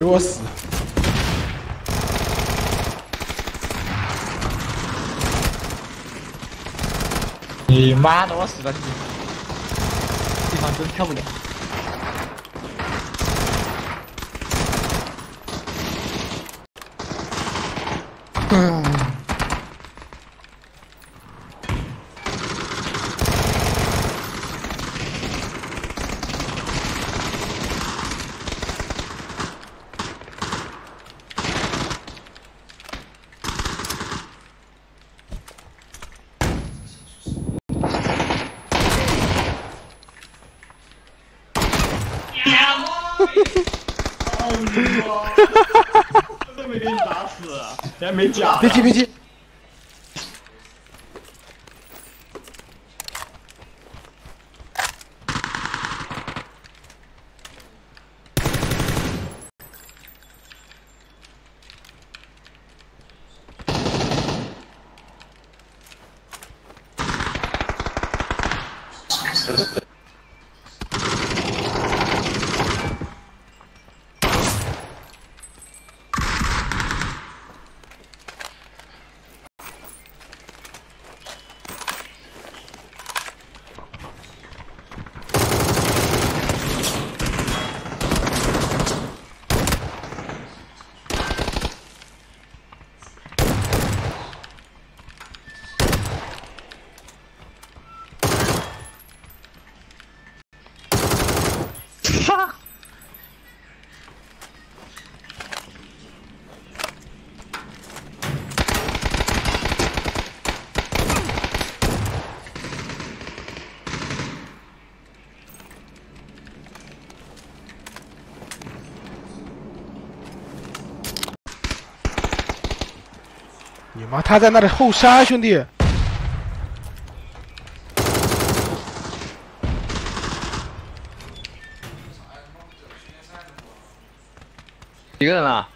给我死！你妈的，我死了！地方真漂亮。嗯。都没给你打死，还没讲。别急别急。哈！你妈，他在那里后杀，兄弟！几个人啊？